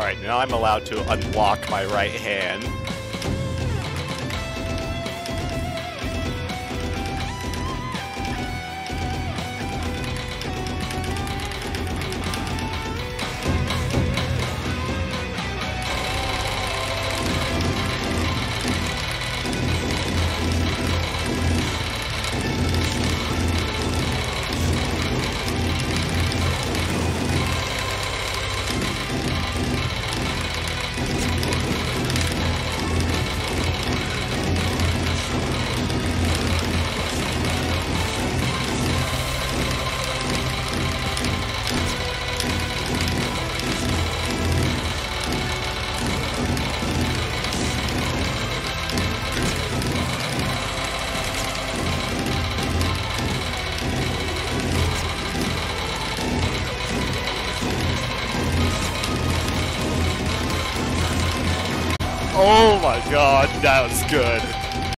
Alright, now I'm allowed to unlock my right hand. Oh my god, that was good.